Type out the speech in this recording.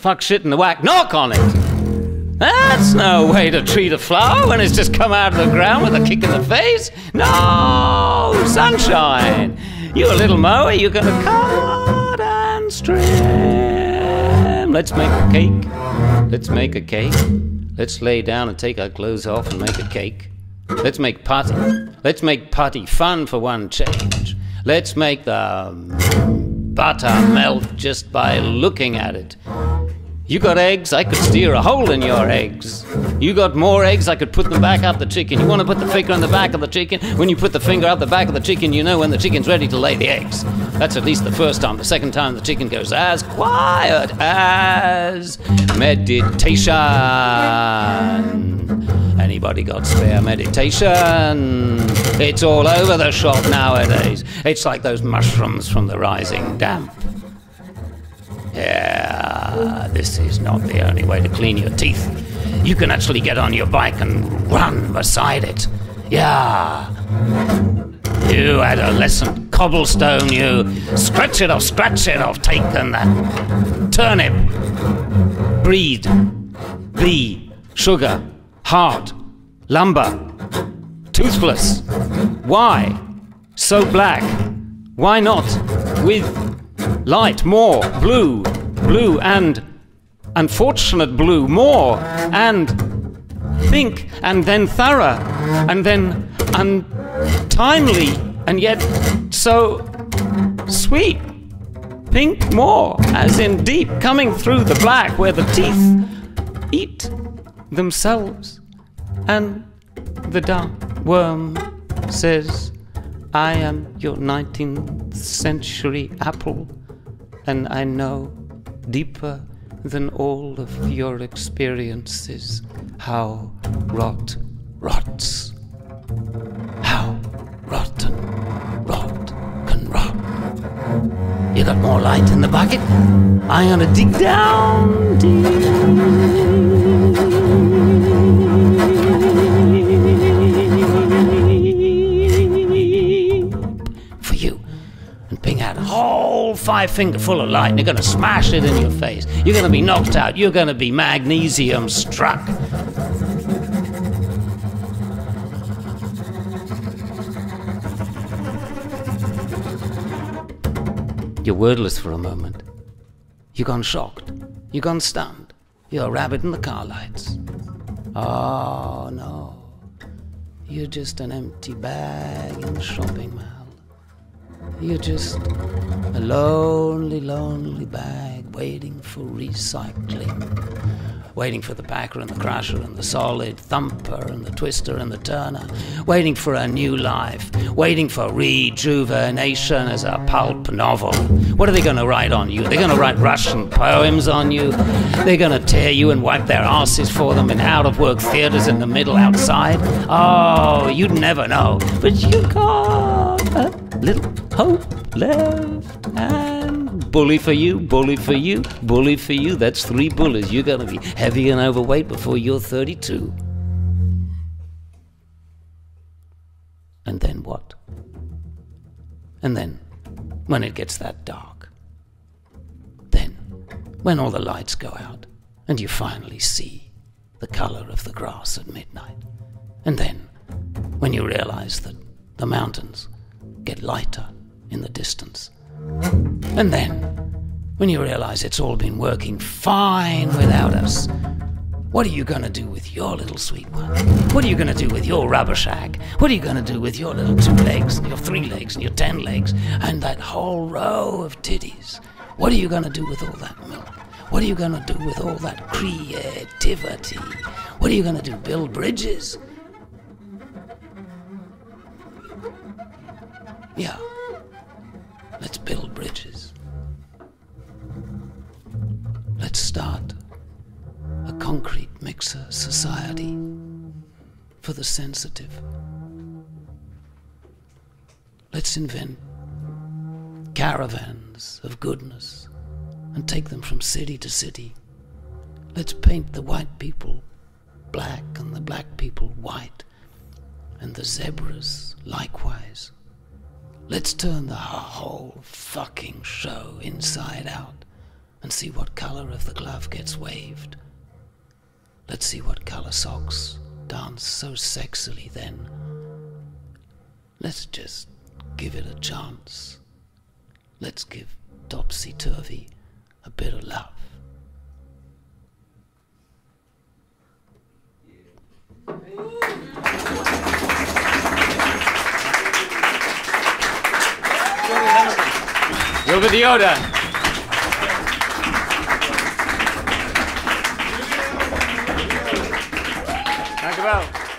fuck shit in the whack, knock on it. That's no way to treat a flower when it's just come out of the ground with a kick in the face. No, sunshine. You a little mower, you're gonna cut and trim. Let's make a cake. Let's make a cake. Let's lay down and take our clothes off and make a cake. Let's make party. Let's make party fun for one change. Let's make the butter melt just by looking at it. You got eggs, I could steer a hole in your eggs. You got more eggs, I could put them back out the chicken. You want to put the finger on the back of the chicken? When you put the finger out the back of the chicken, you know when the chicken's ready to lay the eggs. That's at least the first time. The second time, the chicken goes as quiet as meditation. Anybody got spare meditation? It's all over the shop nowadays. It's like those mushrooms from the rising damp. Yeah, this is not the only way to clean your teeth. You can actually get on your bike and run beside it. Yeah. You adolescent cobblestone, you scratch it off, scratch it off, taken that turnip, breed, bee, sugar, heart, lumber, toothless. Why? So black. Why not? With light, more, blue, blue, and unfortunate blue, more, and pink, and then thorough, and then untimely, and yet so sweet. Pink more, as in deep, coming through the black where the teeth eat themselves. And the dark worm says, I am your 19th century apple, and I know deeper than all of your experiences how rot rots. How rotten rot can rot. You got more light in the bucket? I'm gonna dig down deep whole five finger full of light and you're gonna smash it in your face. You're gonna be knocked out. You're gonna be magnesium struck. You're wordless for a moment. You're gone shocked. You're gone stunned. You're a rabbit in the car lights. Oh no. You're just an empty bag in the shopping mall. You're just a lonely, lonely bag waiting for recycling. Waiting for the packer and the crusher and the solid thumper and the twister and the turner. Waiting for a new life. Waiting for rejuvenation as a pulp novel. What are they going to write on you? They're going to write Russian poems on you. They're going to tear you and wipe their asses for them in out of work theaters in the middle outside. Oh, you'd never know. But you a little hope left. And bully for you, bully for you, bully for you. That's three bullies. You're going to be heavy and overweight before you're 32. And then what? And then, when it gets that dark, then, when all the lights go out, and you finally see the color of the grass at midnight, and then, when you realize that the mountains lighter in the distance, and then, when you realize it's all been working fine without us, what are you going to do with your little sweet one? What are you going to do with your rubber shack? What are you going to do with your little two legs, and your three legs, and your ten legs, and that whole row of titties? What are you going to do with all that milk? What are you going to do with all that creativity? What are you going to do? Build bridges? Yeah. Let's build bridges. Let's start a concrete mixer society for the sensitive. Let's invent caravans of goodness and take them from city to city. Let's paint the white people black and the black people white, and the zebras likewise. Let's turn the whole fucking show inside out. and see what color of the glove gets waved. Let's see what color socks dance so sexily then. Let's just give it a chance. Let's give Topsy Turvy a bit of love. Wilbert Yoda. Dank u wel.